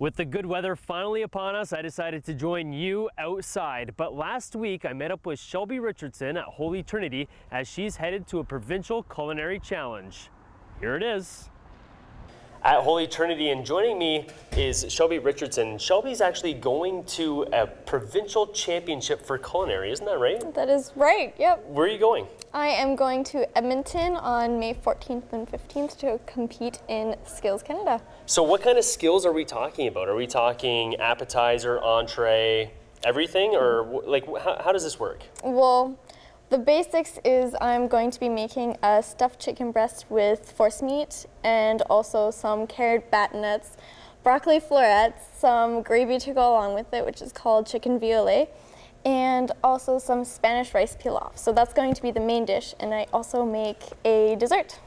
With the good weather finally upon us, I decided to join you outside. But last week, I met up with Shelby Richardson at Holy Trinity as she's headed to a provincial culinary challenge. Here it is. At Holy Trinity, and joining me is Shelby Richardson. Shelby's actually going to a provincial championship for culinary, isn't that right? That is right, yep. Where are you going? I am going to Edmonton on May 14th and 15th to compete in Skills Canada. So, what kind of skills are we talking about? Are we talking appetizer, entree, everything, or like how, how does this work? Well, the basics is I'm going to be making a stuffed chicken breast with forcemeat and also some carrot bâtonnets, broccoli florets, some gravy to go along with it, which is called chicken velouté, and also some Spanish rice pilaf. So that's going to be the main dish, and I also make a dessert.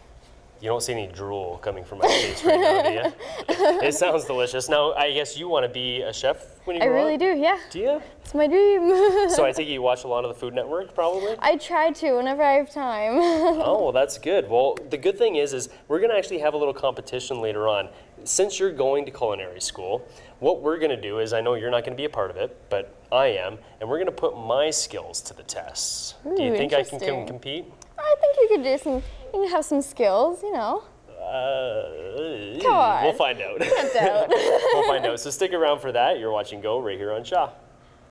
You don't see any drool coming from my face right now, do you? it sounds delicious. Now, I guess you want to be a chef when you grow I grow really up? do, yeah. Do you? It's my dream. So I think you watch a lot of the Food Network, probably. I try to whenever I have time. Oh, well, that's good. Well, the good thing is, is we're going to actually have a little competition later on. Since you're going to culinary school, what we're going to do is, I know you're not going to be a part of it, but I am, and we're going to put my skills to the test. do you think I can com- compete? I think you could do some, you can have some skills, you know. Uh, Come on. We'll find out. doubt. we'll find out. So stick around for that. You're watching Go right here on Shaw.